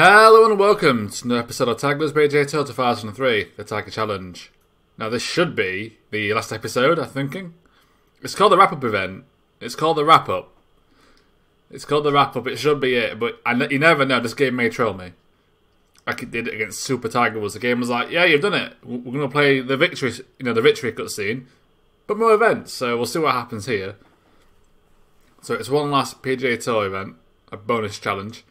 Hello and welcome to another episode of Tagless PGA Tour 2003, the Tiger Challenge. Now, this should be the last episode, I'm thinking. It's called the wrap up event. It's called the wrap up. It's called the wrap up. It should be it, but I, you never know. This game may troll me. Like it did against Super Tiger Woods. The game was like, yeah, you've done it. We're going to play the victory, you know, the victory cutscene, but more events. So we'll see what happens here. So it's one last PGA Tour event, a bonus challenge.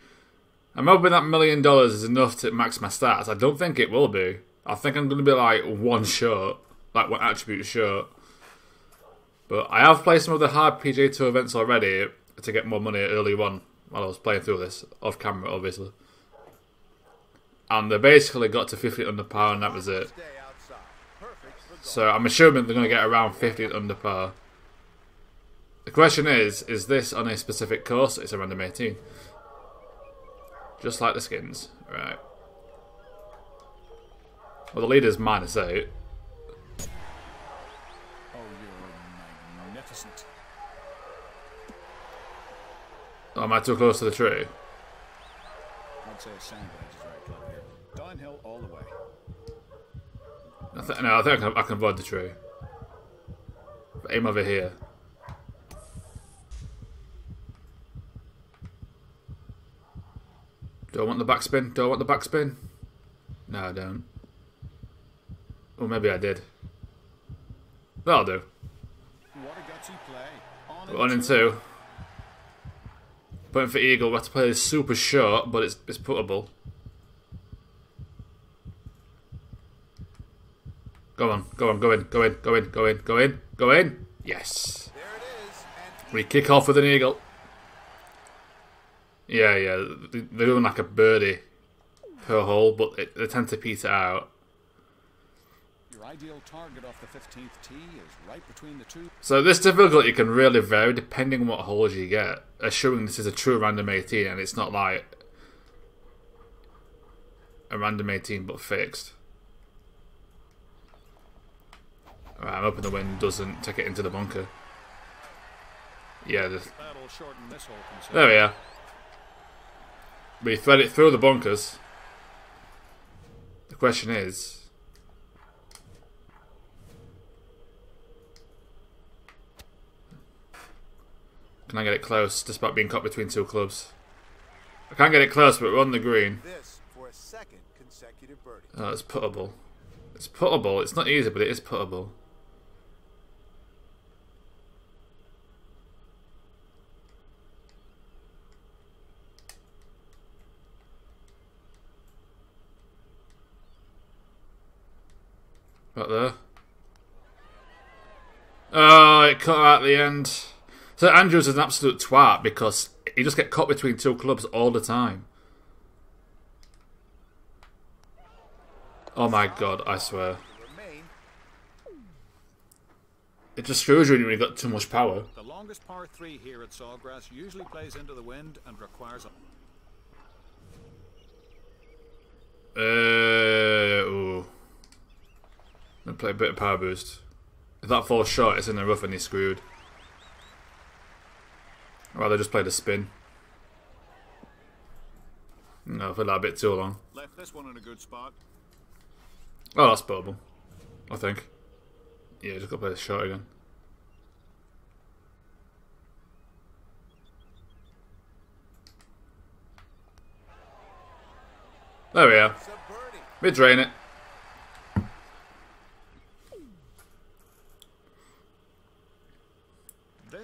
I'm hoping that million dollars is enough to max my stats. I don't think it will be. I think I'm going to be like one short, like one attribute short. But I have played some of the hard PGA Tour events already to get more money early on while I was playing through this, off camera obviously. And they basically got to 50 under par and that was it. So I'm assuming they're going to get around 50 under par. The question is, is this on a specific course? It's a random 18. Just like the skins. Right. Well, the leader's minus 8. Oh, you're magnificent. Oh, am I too close to the tree? I'd say a is right club here. Downhill all the way. I no, I think I can, I can avoid the tree. Aim over here. Do I want the backspin? Do I want the backspin? No, I don't. Or maybe I did. That'll do. What a gutsy play. On One and two. Point for Eagle. We have to play this super short, but it's it's puttable. Go on, go on, go in, go in, go in, go in, go in, go in. Yes. We kick off with an eagle. Yeah, yeah. They're doing like a birdie per hole, but it, they tend to peter out. Your ideal target off the 15th tee is right between the two. So this difficulty can really vary depending on what holes you get. Assuming this is a true random 18 and it's not like a random 18 but fixed. Alright, I'm hoping the wind doesn't take it into the bunker. Yeah, the, That'll shorten this there we are. We thread it through the bunkers. The question is... Can I get it close despite being caught between two clubs? I can't get it close, but we're on the green. This for a second consecutive birdie. Oh, it's puttable. It's puttable. It's not easy, but it is puttable. Right there. Oh, it cut out at the end. So Andrews is an absolute twat because he just get caught between two clubs all the time. Oh my god, I swear. It just screws you when you've got too much power. The longest par 3 here at Sawgrass usually plays into the wind and requires a Uh, ooh. Play a bit of power boost. If that falls short, it's in the rough and he's screwed. I'd rather just play the spin. No, for that a bit too long. left this one in a good spot. Oh, that's potable. I think. Yeah, just gotta play the shot again. There we are. it's a birdie. We drain it.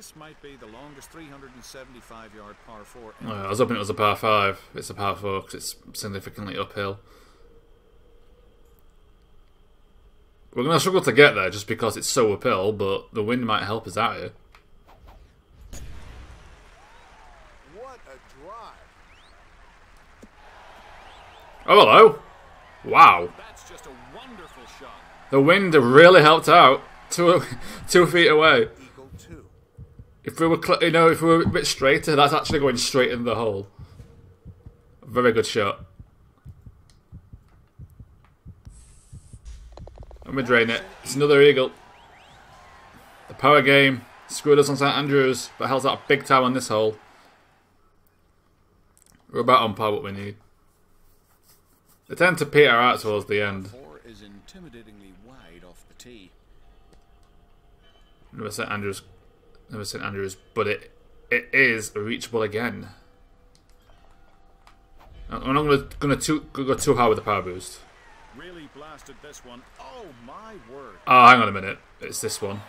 This might be the longest 375 yard par 4 Oh, I was hoping it was a par 5. It's a par 4 because it's significantly uphill. We're going to struggle to get there just because it's so uphill, but the wind might help us out here. What a drive. Oh, hello. Wow. That's just a wonderful shot. The wind really helped out. Two, two feet away. If we were, cl- you know, if we were a bit straighter, that's actually going straight in the hole. Very good shot. And we drain it. It's another eagle. The power game screwed us on St Andrews, but held out a big time on this hole. We're about on par what we need. They tend to peter out towards the end. Four is intimidatingly wide off the tee. St Andrews, never St Andrews, but it it is reachable again. I'm not gonna gonna too, go too hard with the power boost. Really blasted this one. Oh my word. Oh, hang on a minute. It's this one.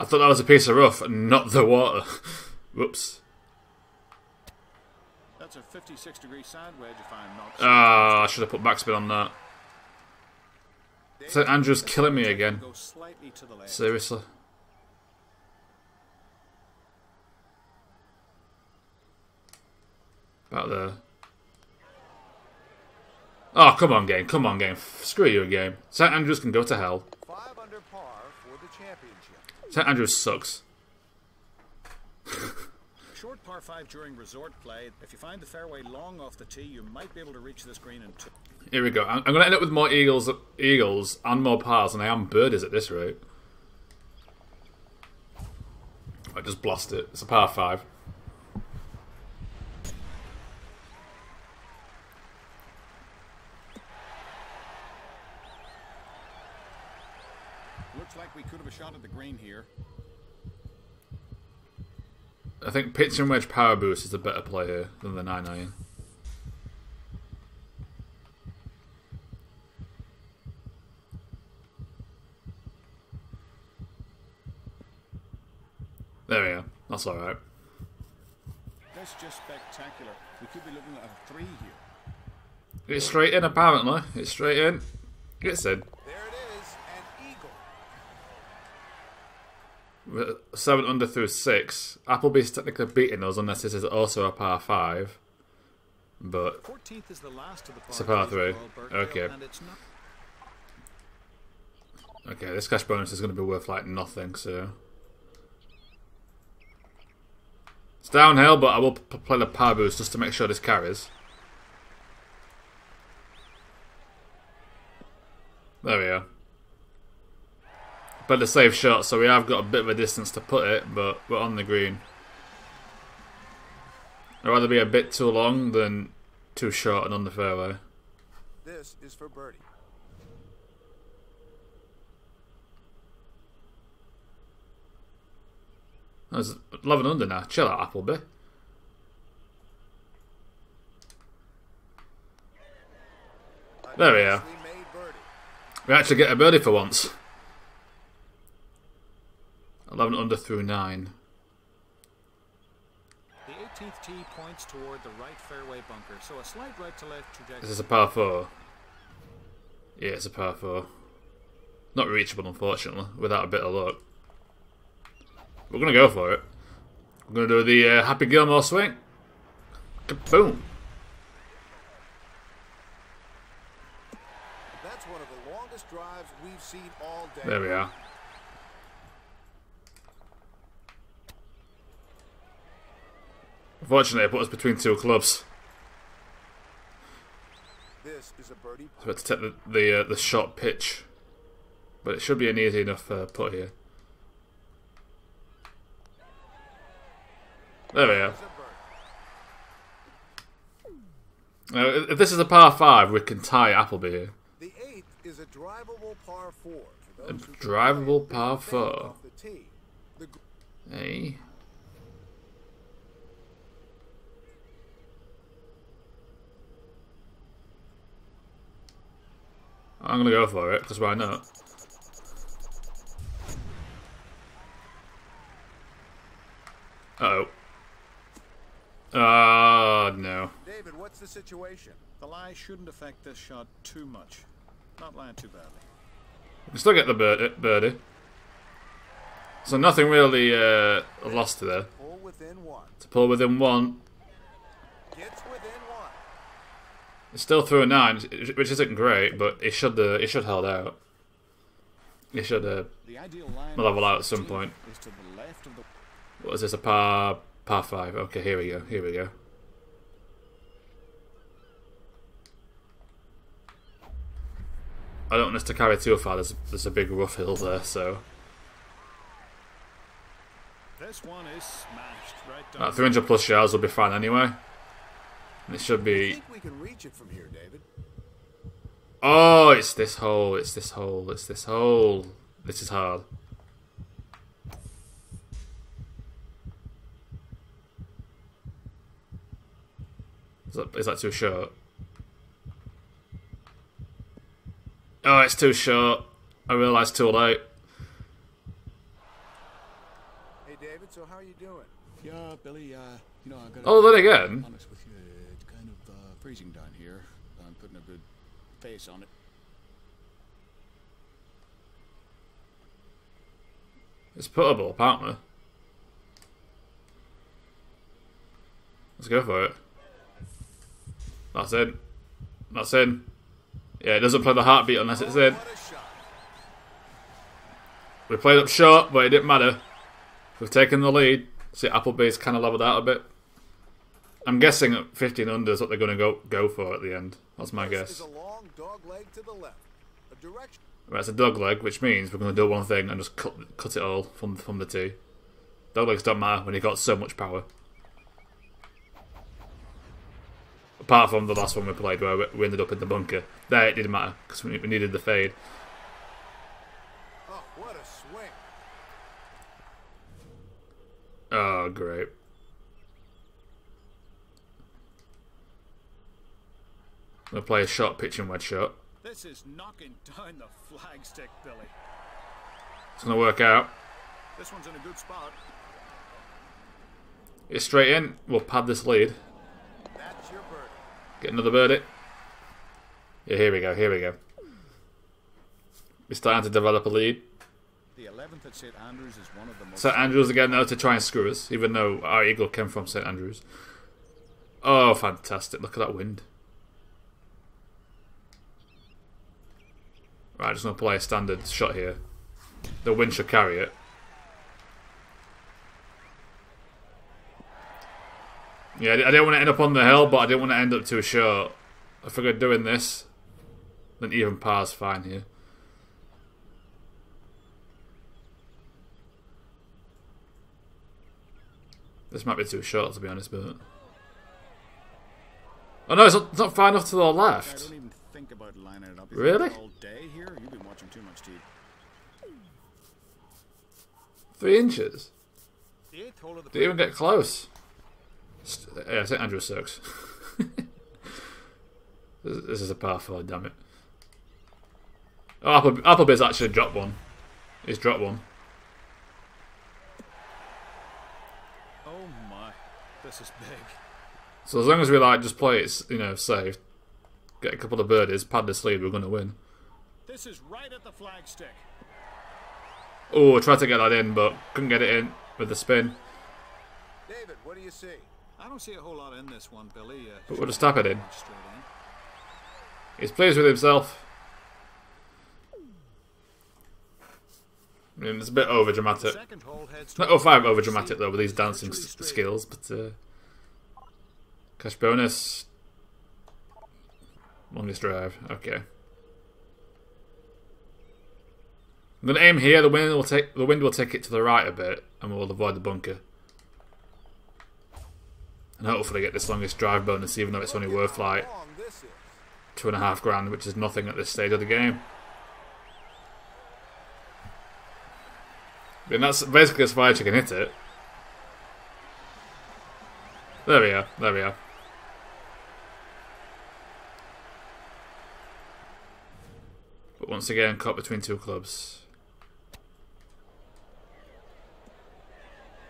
I thought that was a piece of rough, not the water. Whoops. That's a 56 degree side wedge if I'm not Ah, I should have put backspin on that. St Andrews killing me again. Go slightly to the left. Seriously. About there. Oh, come on, game. Come on, game. Screw you, game. St Andrews can go to hell. Five under par for the championship. St Andrews sucks. Short par 5 during resort play. If you find the fairway long off the tee, you might be able to reach this green in two. Here we go. I'm, I'm going to end up with more eagles, eagles and more pars than I am birdies at this rate. I just blast it. It's a par five. Looks like we could have a shot at the green here. I think pitch and wedge power boost is a better play here than the 9 iron. There That's alright. That's just spectacular. We could be looking at a three here. It's straight in, apparently. It's straight in. It's in. There it is, an eagle. Seven under through six. Appleby's technically beating us unless this is also a par five. But 14th is the last of the par It's a par three. Okay. And it's not okay, this cash bonus is going to be worth like nothing. So it's downhill, but I will play the power boost just to make sure this carries. There we. But the safe shot, so we have got a bit of a distance to put it, but we're on the green. I'd rather be a bit too long than too short and on the fairway. This is for birdie. That's 11 under now. Chill out, Appleby. There we are. Nicely made birdie. We actually get a birdie for once. 11 under through 9. The 18th tee points toward the right fairway bunker, so a slight right to left trajectory. Is a par 4? Yeah, it's a par 4. Not reachable, unfortunately, without a bit of luck. We're going to go for it. We're going to do the uh, Happy Gilmore swing. Boom. That's one of the longest drives we've seen all day. There we are. Unfortunately, it put us between two clubs. This is a birdie. So we had to take the the, uh, the short pitch, but it should be an easy enough uh, put here. There we a birdie. Now, if this is a par five, we can tie Appleby here. The eighth is a drivable par four. For those who can drivable par with the four. bend off the tee. The gr- Hey. I'm gonna go for it because why not? Uh oh. Ah, no. David, what's the situation? The lie shouldn't affect this shot too much. Not lying too badly. We still get the bird- birdie. So nothing really uh, lost there. Pull within one. To pull within one, Gets within one. It's still through a nine, which isn't great, but it should uh, it should hold out. It should. Uh, The ideal line We'll level out at some point. is to the left of the what is this? A par par five? Okay, here we go. Here we go. I don't want us to carry too far. There's there's a big rough hill there, so This one is smashed right down. uh, 300 plus yards will be fine anyway. And it should I be. think we can reach it from here, David. Oh, it's this hole. It's this hole. It's this hole. This is hard. That, is that too short? Oh, it's too short. I realised too late. Hey, David. So how are you doing? Yeah, Billy, uh, you know, I gotta Oh, then be again. honest with you, it's kind of uh, freezing down here. I'm putting a good face on it. It's puttable, apparently. Let's go for it. That's in. That's in. Yeah, it doesn't play the heartbeat unless it's in. What a shot. We played up short, but it didn't matter. We've taken the lead. See, Appleby's kind of leveled out a bit. I'm guessing at 15 under is what they're going to go go for at the end. That's my guess. is a dog leg to the left. A direction. Right, it's a dog leg, which means we're going to do one thing and just cut cut it all from from the tee. Dog legs don't matter when you've got so much power. Apart from the last one we played where we- ended up in the bunker. There it didn't matter because we we needed the fade. Oh, what a swing. Oh, great. I'm going to play a shot, pitch and wedge shot. This is knocking down the flagstick, Billy. It's going to work out. This one's in a good spot. It's straight in. We'll pad this lead. That's your birdie. Get another birdie. Yeah, here we go, here we go. We're starting to develop a lead. The 11th at St. Andrews is one of the most. St Andrews again now to try and screw us, even though our eagle came from St Andrews. Oh, fantastic. Look at that wind. Right, just going to play a standard shot here. The wind should carry it. Yeah, I didn't want to end up on the hill, but I didn't want to end up too short. I figured doing this, then even par's fine here. This might be too short, to be honest, but... Oh no, it's not, it's not far enough to the left. don't even think about lining it up. Really? All day here? You've been watching too much TV. Three inches. The eighth hole of the Didn't even get close. Yeah, St Andrews sucks. this, is a par four, damn it. Oh, Apple, Appleby's actually dropped one. He's dropped one. Oh my, this is big. So as long as we like just play it, you know, safe, get a couple of birdies, pad this lead, we're gonna win. This is right at the flagstick. Oh, tried to get that in, but couldn't get it in with the spin. David, what do you see? I don't see a whole lot in this one, Billy. Uh, But we'll just tap it in. He's pleased with himself. I mean, it's a bit over dramatic. Not 05 over dramatic though with these dancing skills, but uh, cash bonus. Longest drive, okay. I'm gonna aim here. The wind will take the wind will take it to the right a bit, and we'll avoid the bunker. And hopefully get this longest drive bonus, even though it's only worth like two and a half grand, which is nothing at this stage of the game. Mean, that's basically as far as you can hit it. There we are. There we are. But once again, caught between two clubs.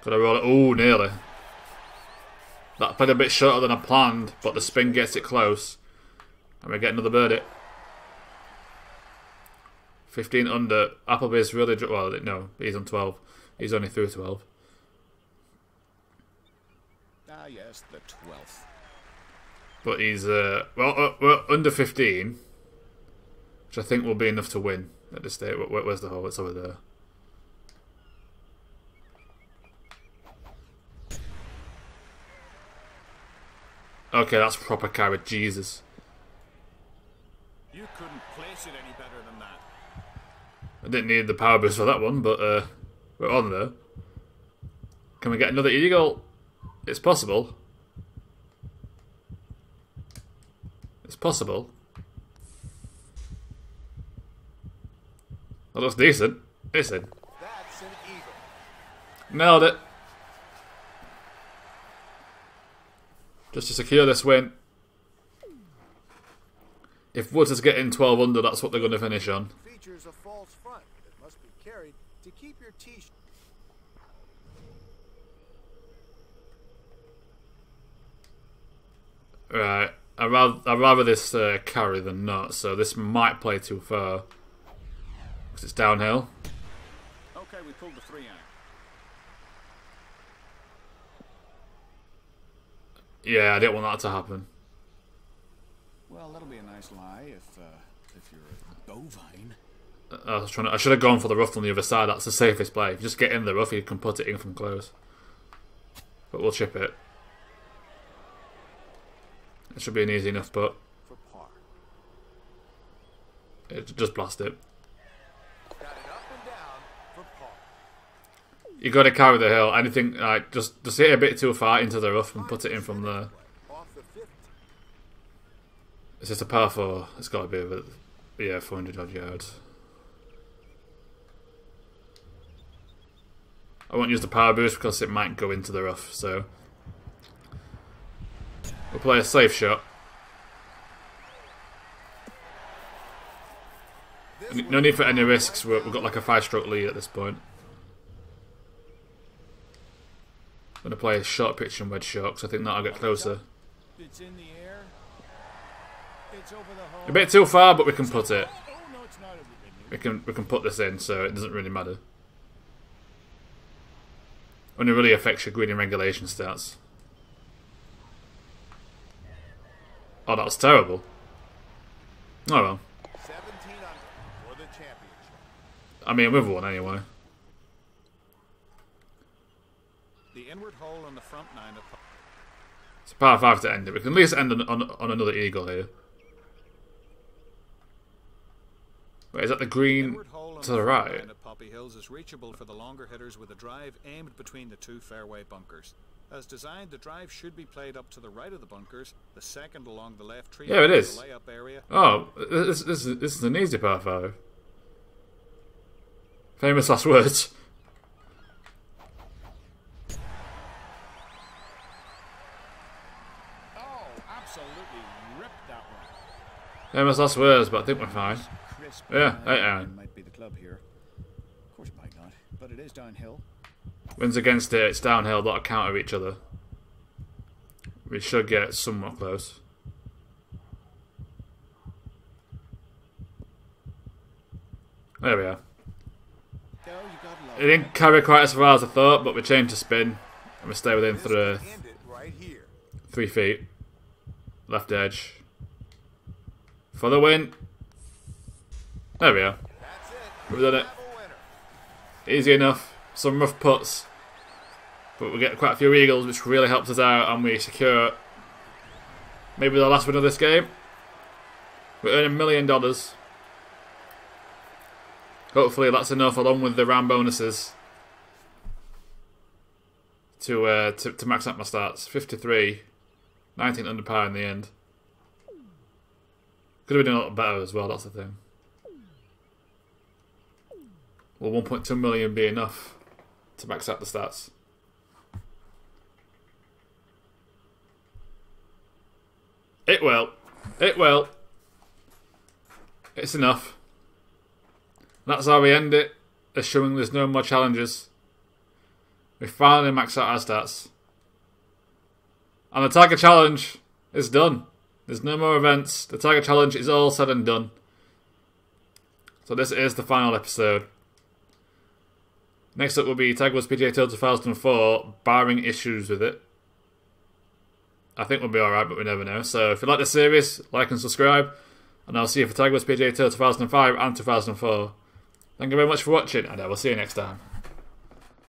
Got to roll it. Oh, nearly. That played a bit shorter than I planned, but the spin gets it close. And we get another birdie. 15 under. Appleby's really. Well, no, he's on 12. He's only through 12. Ah, yes, the 12th. But he's. Uh, well, uh, well, under 15. Which I think will be enough to win at this stage. Where, where's the hole? It's over there. Okay, that's proper carrot. Jesus. You couldn't place it any better than that. I didn't need the power boost for that one, but uh, we're on there. Can we get another eagle? It's possible. It's possible. That looks decent. Listen. That's an eagle. Nailed it. Just to secure this win. If Woods is getting 12 under, that's what they're going to finish on. Features a false front that must be carried to keep your tee Right. I'd rather, I'd rather this uh, carry than not, so this might play too far. Because it's downhill. Okay, we pulled the three iron. Yeah, I didn't want that to happen. Well, that'll be a nice lie if uh, if you're a bovine. I was trying to, I should have gone for the rough on the other side. That's the safest play. If you just get in the rough, you can put it in from close. But we'll chip it. It should be an easy enough putt. for par. It, just blast it. Got it up and down for par. You got to carry the hill. Anything like just just hit a bit too far into the rough and put it in from there. It's just a par four. It's got to be a bit, yeah, 400 odd yards. I won't use the power boost because it might go into the rough. So we'll play a safe shot. No need for any risks. We've got like a five-stroke lead at this point. I'm gonna play a short pitch and wedge shot 'cause I think that'll get closer. It's in the air. It's over the hole. A bit too far, but we can put it. Oh no, it's not. We can we can put this in, so it doesn't really matter. Only really affects your green and regulation stats. Oh, that was terrible. Oh well. 17 under for the championship. I mean, we've won anyway. The inward hole on the front nine. Of It's a par five to end it. We can at least end on, on, on another eagle here. Wait, is that the green hole to the right? Poppy Hills is reachable for the longer hitters with a drive aimed between the two fairway bunkers. As designed, the drive should be played up to the right of the bunkers, the second along the left tree. Yeah, it is. Area. Oh, this, this, is, this is an easy par five. Famous last words. Oh, absolutely ripped that one. Famous last words, but I think we're fine. Yeah, eight iron. Might be the club here. Of course, it might not, but it is downhill. Wins against it, it's downhill, that'll counter each other. We should get somewhat close. There we are. Go, you got love. It didn't carry quite as far as I thought, but we changed the spin and we stay within This th- could end it right here. three feet. Left edge. For the win. There we are. We've done it. Easy enough. Some rough putts. But we get quite a few eagles, which really helps us out, and we secure maybe the last win of this game. We're earning a million dollars. Hopefully that's enough, along with the round bonuses, to uh, to, to max out my stats. 53, 19 under par in the end. Could have been a lot better as well, that's the thing. Will 1.2 million be enough to max out the stats? It will. It will. It's enough. That's how we end it, assuming there's no more challenges. We finally max out our stats. And the Tiger Challenge is done. There's no more events. The Tiger Challenge is all said and done. So this is the final episode. Next up will be Tiger Woods PGA Tour 2004, barring issues with it. I think we'll be alright, but we never know. So if you like the series, like and subscribe. And I'll see you for Tiger Woods PGA Tour 2005 and 2004. Thank you very much for watching, and I will see you next time.